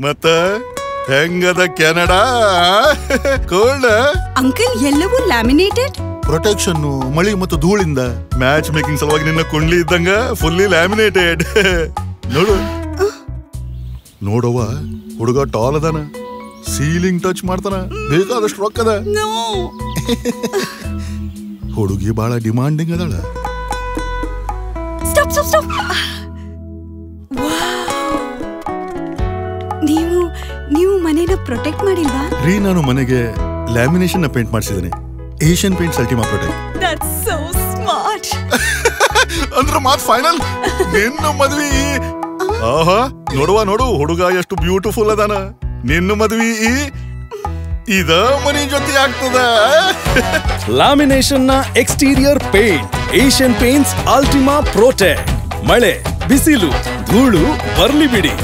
ಮತ್ತ ಹೆಂಗದ Canada? Cold? Uncle ಎಲ್ಲವೂ ಲ್ಯಾಮಿನೇಟೆಡ್? ಪ್ರೊಟೆಕ್ಷನ್ ಮಳಿ ಮತ್ತು ಧೂಳಿಂದ ಮ್ಯಾಚ್ ಮೇಕಿಂಗ್ ಸಲುವಾಗಿ ನಿನ್ನ ಕುಂಡ್ಲಿ ಇದ್ದಂಗ ಫುಲ್ಲಿ ಲ್ಯಾಮಿನೇಟೆಡ್. ನೋಡು. ನೋಡವ್ವ ಹುಡುಗ ಟಾಲ್ ಅದಾನ. ಸೀಲಿಂಗ್ ಟಚ್ ಮಾಡ್ತಾನ. ಬೇಕಾದಷ್ಟು ರೊಕ್ಕದ. ಹುಡುಗಿ ಬಹಳ ಡಿಮಾಂಡಿಂಗ್ ಅದಾಳ. Stop stop stop. ನೀವು ನೀವು ಮನೇನ ಪ್ರೊಟೆಕ್ಟ್ ಮಾಡಿಲ್ವಾ? ರೀ ನಾನು ಮನೆಗೆ lamination paint ಮಾಡಿಸಿದ್ದೀನಿ Asian paint Ultima protect that's so smart ಅಂದ್ರ ಮಾತ್ ಫೈನಲ್ ನಿನ್ನ ಮದ್ವಿ. ಆಹಾ ನೋಡುವ ನೋಡು ಹುಡುಗ ಎಷ್ಟು ಬ್ಯೂಟಿಫುಲ್ ಅದಾನ. ನಿನ್ನ ಮದ್ವಿ ಇದ ಮನಿ ಜೊತೆ ಆಗ್ತದ. ಲ್ಯಾಮಿನೇಷನ್ನ exterior paint Asian Paints Ultima Protect ಮಳೆ ಬಿಸಿಲು ಧೂಳು ಬರ್ಲಿ ಬಿಡಿ.